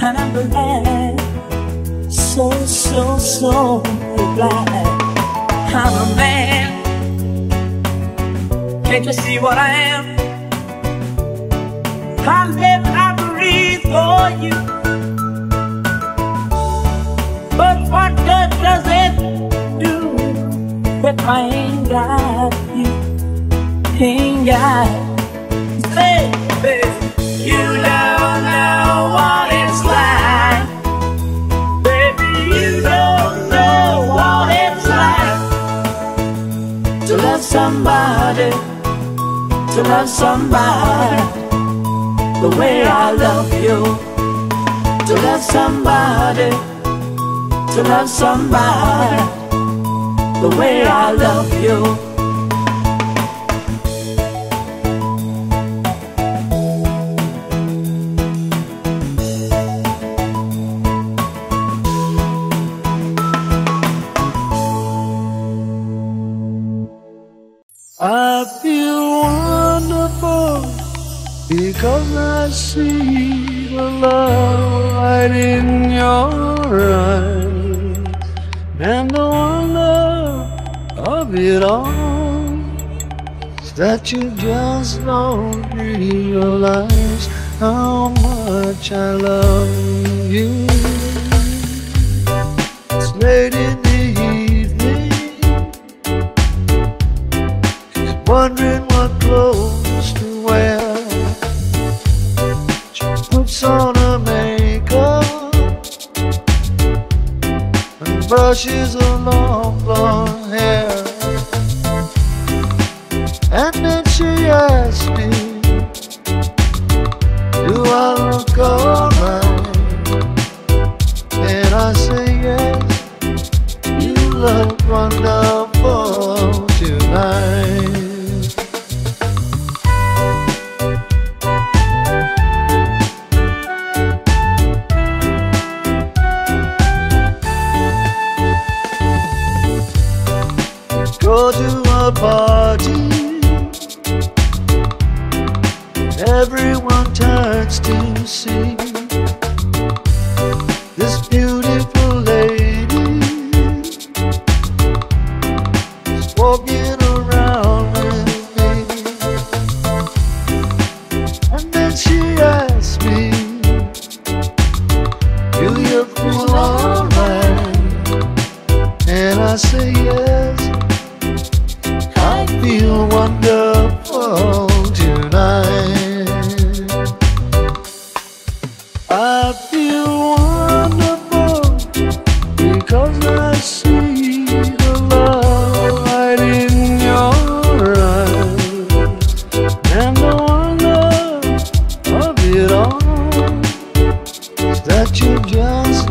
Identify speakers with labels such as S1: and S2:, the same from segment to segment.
S1: I'm
S2: blind, so, so, so blind. I'm a man, can't you see what I am? I live and I breathe for you. But what good does it do if I ain't got you, ain't got somebody to love somebody the way I love you. To love somebody, to love somebody the way I love you. love in your eyes and the wonder of it all that you just don't realize how much I love you. It's late in the evening, just wondering. it all. That you just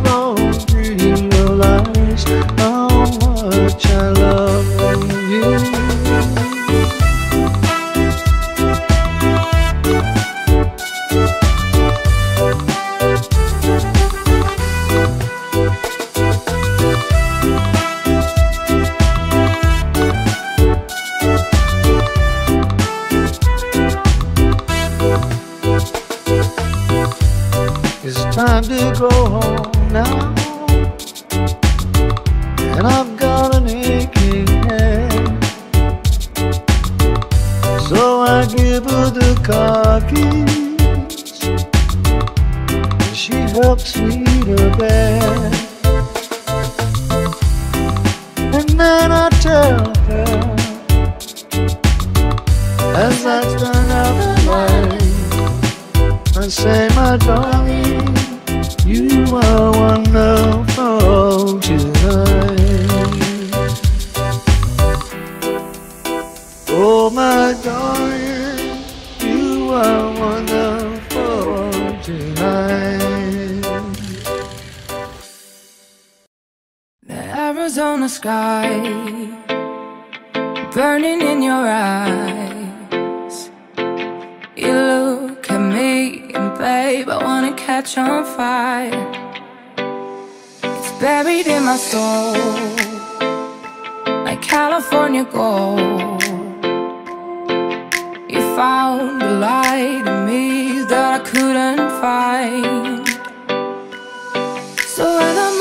S3: buried in my soul. Like California gold. You found the light in me that I couldn't find. So when I'm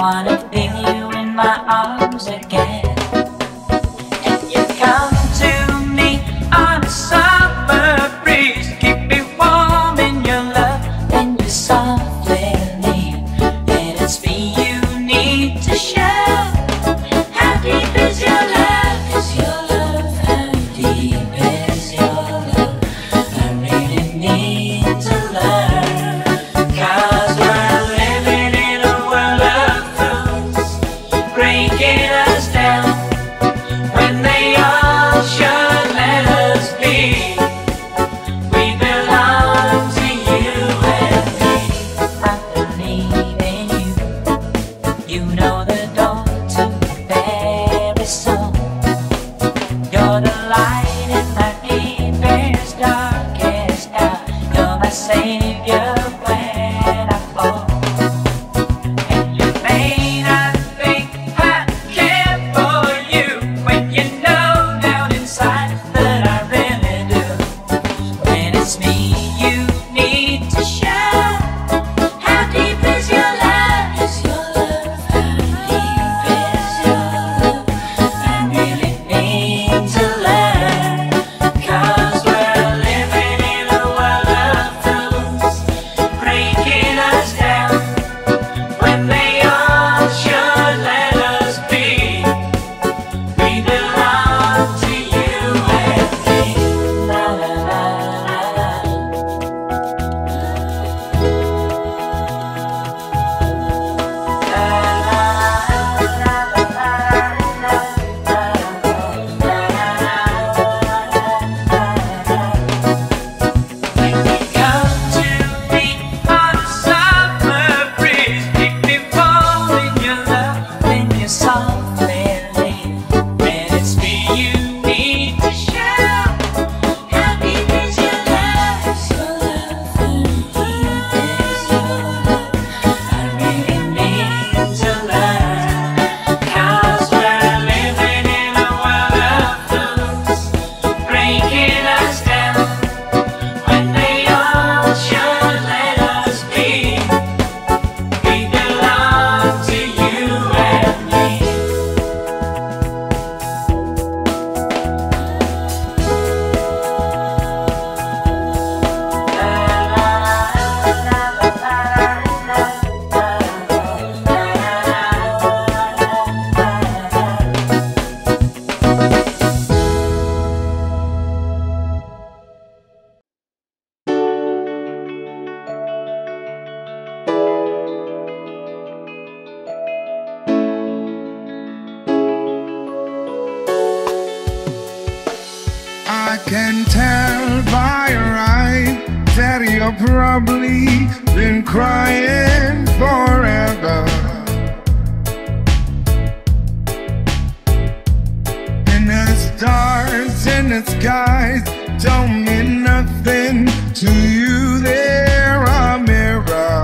S3: wanna
S4: feel you in my arms again.
S5: you're probably been crying forever. And the stars in the skies don't mean nothing to you. They're a mirror.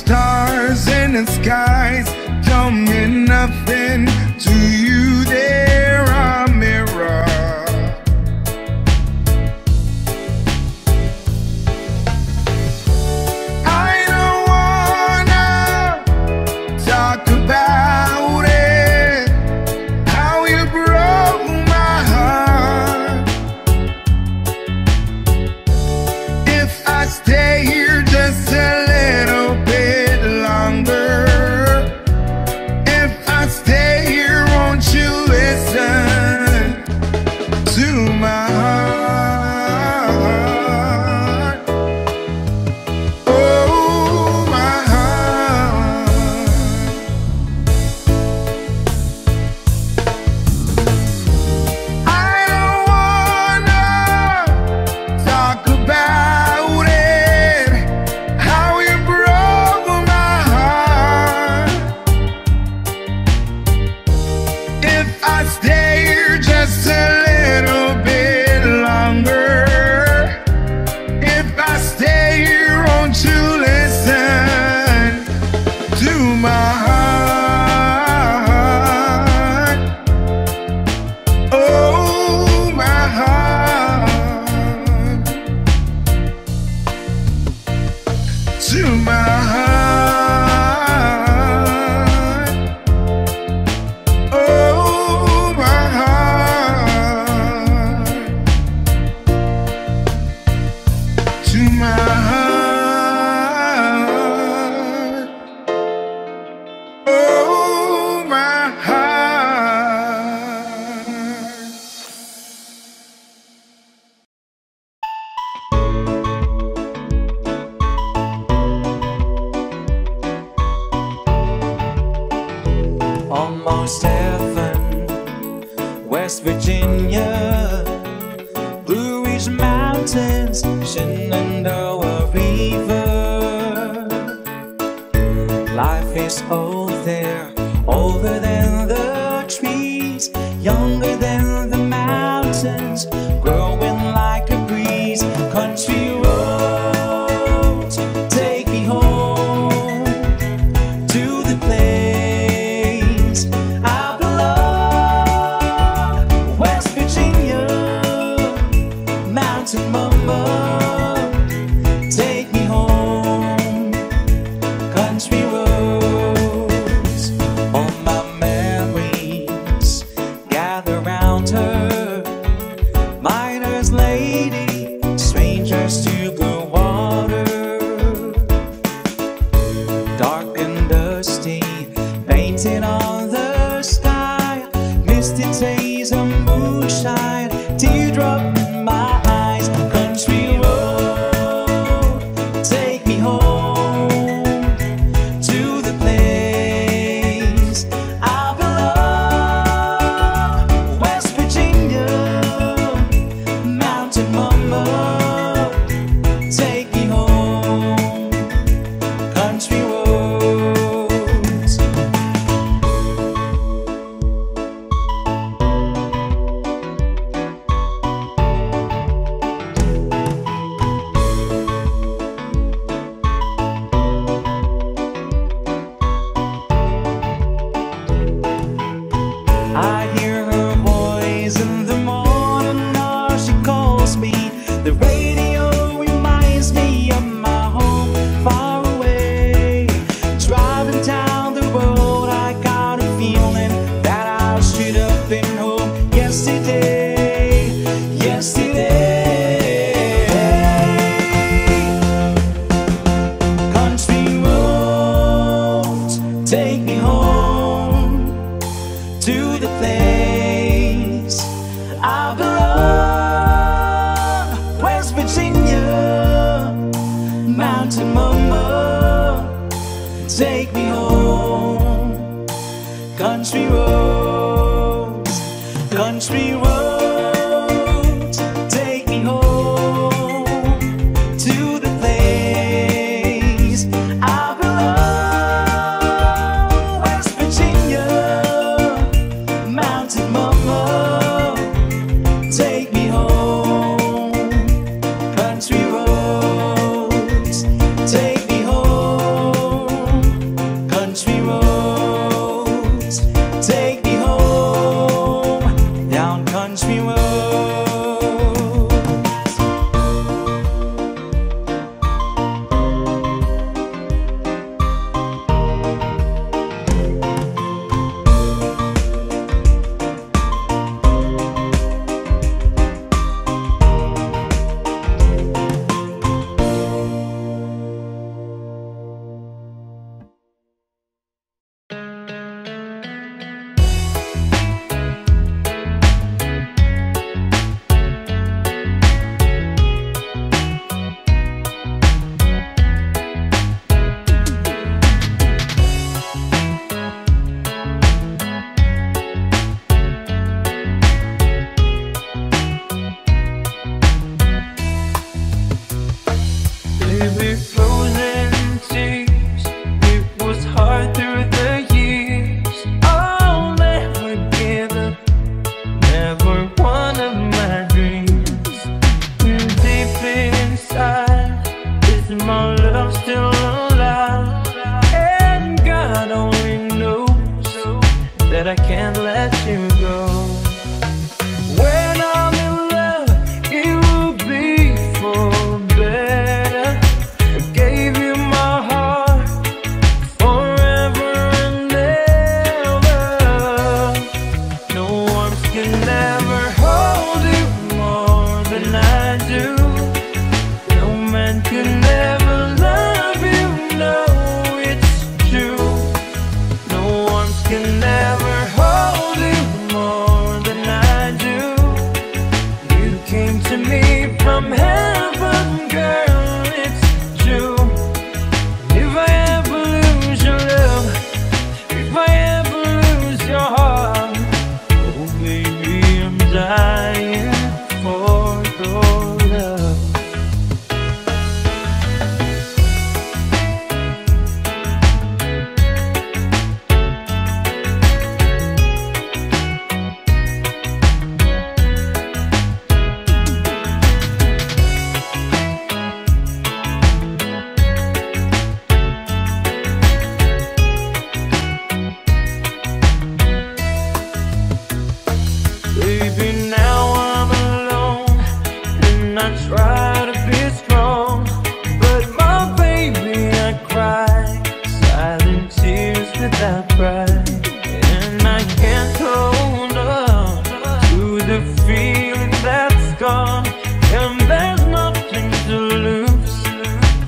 S5: stars in the skies don't mean nothing.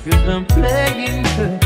S6: Cause I'm playing the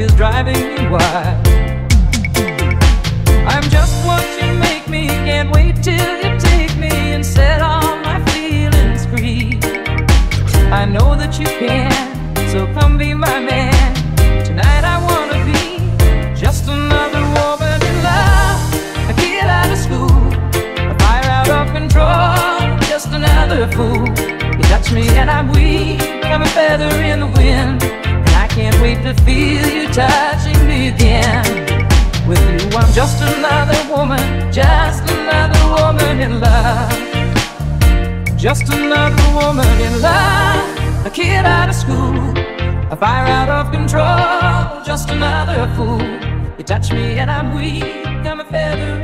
S3: is driving me wild. I'm just what you make me, can't wait till you take me and set all my feelings free. I know that you can, so come be my man. Tonight I wanna be just another woman in love, a kid out of school, a fire out of control, just another fool. You touch me and I'm weak, I'm a feather in the wind, wait to feel you touching me again. With you, I'm just another woman, just another woman in love. Just another woman in love, a kid out of school, a fire out of control, just another fool. You touch me and I'm weak, I'm a feather